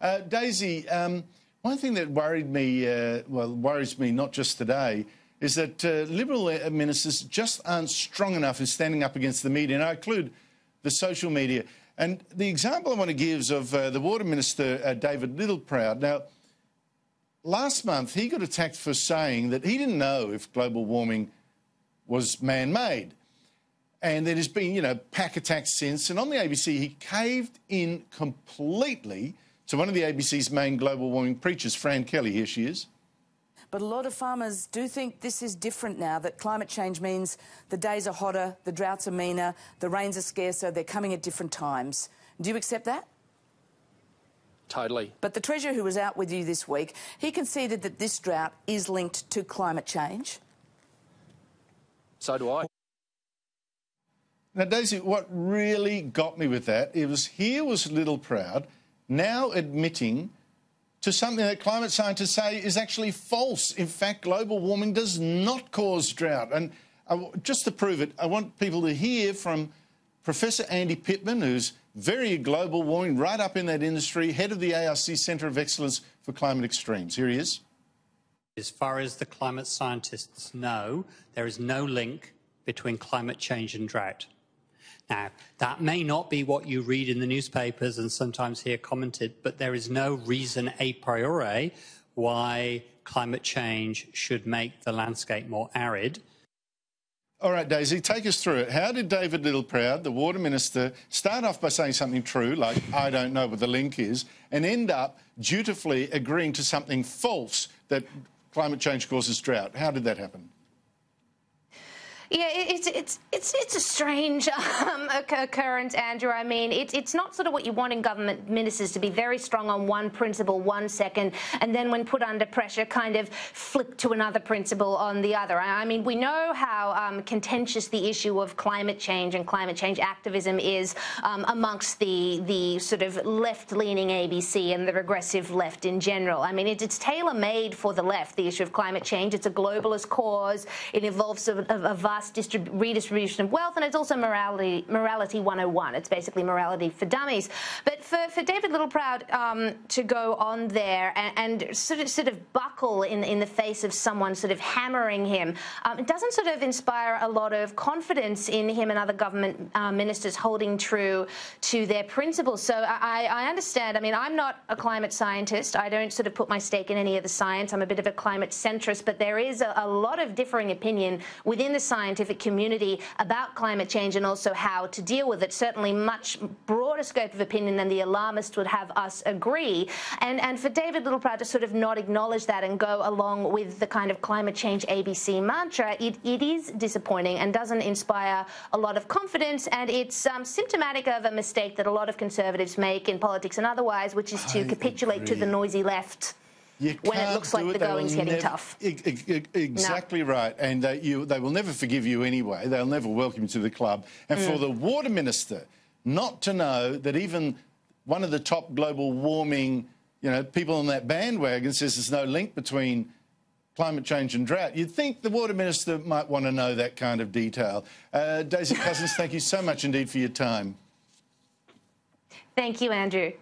Uh, Daisy, um, one thing that worried me, uh, well, worries me not just today, is that uh, Liberal ministers just aren't strong enough in standing up against the media, and I include the social media. And the example I want to give is of uh, the Water Minister, uh, David Littleproud. Now, last month he got attacked for saying that he didn't know if global warming was man made. And there has been, you know, pack attacks since. And on the ABC, he caved in completely to one of the ABC's main global warming preachers, Fran Kelly. Here she is. But a lot of farmers do think this is different now, that climate change means the days are hotter, the droughts are meaner, the rains are scarcer, they're coming at different times. Do you accept that? Totally. But the Treasurer who was out with you this week, he conceded that this drought is linked to climate change. So do I. Now, Daisy, what really got me with that, it was here was Littleproud now admitting to something that climate scientists say is actually false. In fact, global warming does not cause drought. And uh, just to prove it, I want people to hear from Professor Andy Pitman, who's very global warming, right up in that industry, head of the ARC Centre of Excellence for Climate Extremes. Here he is. As far as the climate scientists know, there is no link between climate change and drought. Now, that may not be what you read in the newspapers and sometimes hear commented, but there is no reason a priori why climate change should make the landscape more arid. All right, Daisy, take us through it. How did David Littleproud, the water minister, start off by saying something true, like I don't know what the link is, and end up dutifully agreeing to something false that climate change causes drought? How did that happen? Yeah, it's it's it's it's a strange um, occurrence, Andrew. I mean, it's it's not sort of what you want in government ministers to be very strong on one principle one second, and then when put under pressure, kind of flip to another principle on the other. I mean, we know how um, contentious the issue of climate change and climate change activism is um, amongst the the sort of left-leaning ABC and the regressive left in general. I mean, it, it's tailor-made for the left. The issue of climate change. It's a globalist cause. It involves a, a, a vast redistribution of wealth, and it's also morality morality 101. It's basically morality for dummies. But for, for David Littleproud um, to go on there and, and, sort of sort of buckle in in the face of someone sort of hammering him, um, it doesn't sort of inspire a lot of confidence in him and other government uh, ministers holding true to their principles. So I, I understand. I mean, I'm not a climate scientist. I don't sort of put my stake in any of the science. I'm a bit of a climate centrist, but there is a, a lot of differing opinion within the science scientific community about climate change and also how to deal with it. Certainly much broader scope of opinion than the alarmists would have us agree. And, and for David Littleproud to sort of not acknowledge that and go along with the kind of climate change ABC mantra, it, it is disappointing and doesn't inspire a lot of confidence. And it's um, symptomatic of a mistake that a lot of conservatives make in politics and otherwise, which is to I capitulate agree. to the noisy left. You when it looks like it. the going's getting never, tough. exactly no. right. And uh, you, they will never forgive you anyway. They'll never welcome you to the club. And mm. for the water minister not to know that even one of the top global warming, you know, people on that bandwagon says there's no link between climate change and drought. You'd think the water minister might want to know that kind of detail. Uh, Daisy Cousins, thank you so much indeed for your time. Thank you, Andrew.